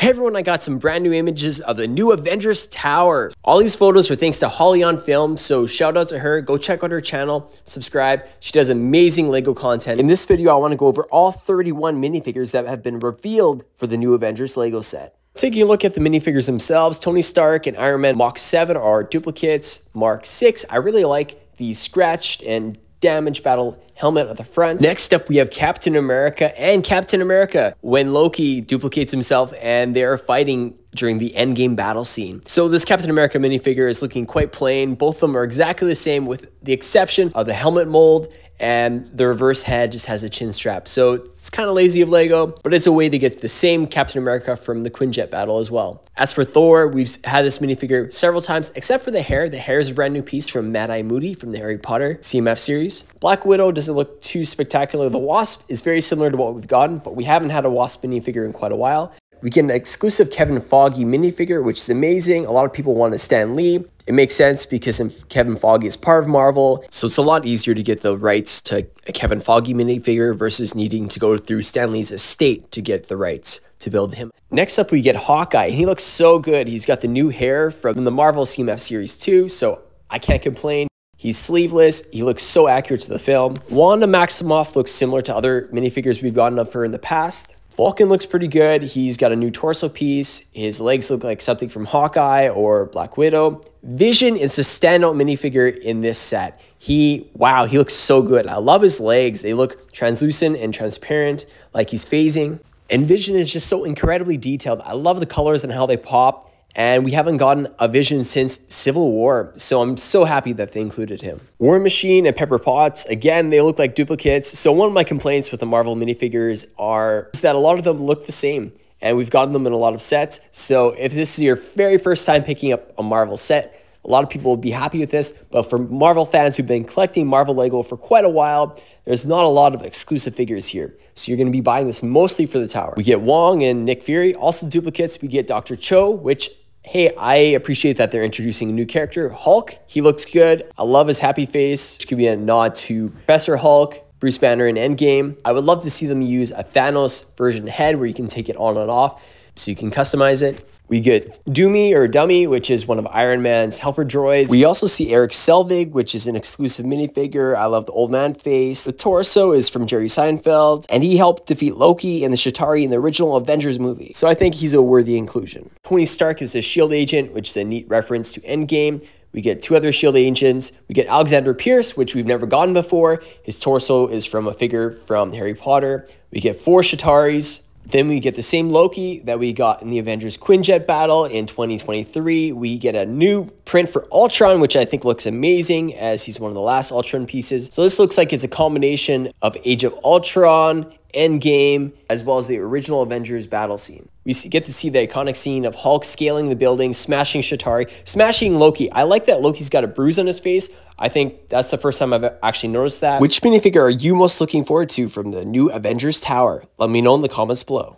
Hey everyone, I got some brand new images of the new Avengers Tower. All these photos were thanks to Holly on Film, so shout out to her. Go check out her channel, subscribe. She does amazing LEGO content. In this video, I want to go over all 31 minifigures that have been revealed for the new Avengers LEGO set. Taking a look at the minifigures themselves, Tony Stark and Iron Man Mark 7 are duplicates. Mark 6, I really like the scratched and damage battle helmet at the front. Next up, we have Captain America and Captain America when Loki duplicates himself and they're fighting during the endgame battle scene. So this Captain America minifigure is looking quite plain. Both of them are exactly the same with the exception of the helmet mold and the reverse head just has a chin strap. So it's kind of lazy of Lego, but it's a way to get the same Captain America from the Quinjet battle as well. As for Thor, we've had this minifigure several times, except for the hair. The hair is a brand new piece from Mad Eye Moody from the Harry Potter CMF series. Black Widow doesn't look too spectacular. The Wasp is very similar to what we've gotten, but we haven't had a Wasp minifigure in quite a while. We get an exclusive Kevin Feige minifigure, which is amazing. A lot of people want a Stan Lee. It makes sense because Kevin Feige is part of Marvel, so it's a lot easier to get the rights to a Kevin Feige minifigure versus needing to go through Stan Lee's estate to get the rights to build him. Next up, we get Hawkeye, and he looks so good. He's got the new hair from the Marvel CMF Series 2, so I can't complain. He's sleeveless. He looks so accurate to the film. Wanda Maximoff looks similar to other minifigures we've gotten of her in the past. Falcon looks pretty good. He's got a new torso piece. His legs look like something from Hawkeye or Black Widow. Vision is the standout minifigure in this set. He, wow, he looks so good. I love his legs. They look translucent and transparent, like he's phasing. And Vision is just so incredibly detailed. I love the colors and how they pop and we haven't gotten a vision since Civil War, so I'm so happy that they included him. War Machine and Pepper Potts, again, they look like duplicates. So one of my complaints with the Marvel minifigures are that a lot of them look the same, and we've gotten them in a lot of sets. So if this is your very first time picking up a Marvel set, a lot of people will be happy with this, but for Marvel fans who've been collecting Marvel Lego for quite a while, there's not a lot of exclusive figures here. So you're going to be buying this mostly for the tower. We get Wong and Nick Fury, also duplicates. We get Dr. Cho, which hey, I appreciate that they're introducing a new character, Hulk. He looks good. I love his happy face. Which could be a nod to Professor Hulk, Bruce Banner in Endgame. I would love to see them use a Thanos version head where you can take it on and off so you can customize it. We get Doomy or Dummy, which is one of Iron Man's helper droids. We also see Erik Selvig, which is an exclusive minifigure. I love the old man face. The torso is from Jerry Seinfeld, and he helped defeat Loki and the Chitauri in the original Avengers movie. So I think he's a worthy inclusion. Tony Stark is a shield agent, which is a neat reference to Endgame. We get two other shield agents. We get Alexander Pierce, which we've never gotten before. His torso is from a figure from Harry Potter. We get four Chitauris, then we get the same Loki that we got in the Avengers Quinjet battle in 2023. We get a new print for Ultron, which I think looks amazing as he's one of the last Ultron pieces. So this looks like it's a combination of Age of Ultron Endgame, as well as the original Avengers battle scene. We get to see the iconic scene of Hulk scaling the building, smashing Chitauri, smashing Loki. I like that Loki's got a bruise on his face. I think that's the first time I've actually noticed that. Which minifigure are you most looking forward to from the new Avengers Tower? Let me know in the comments below.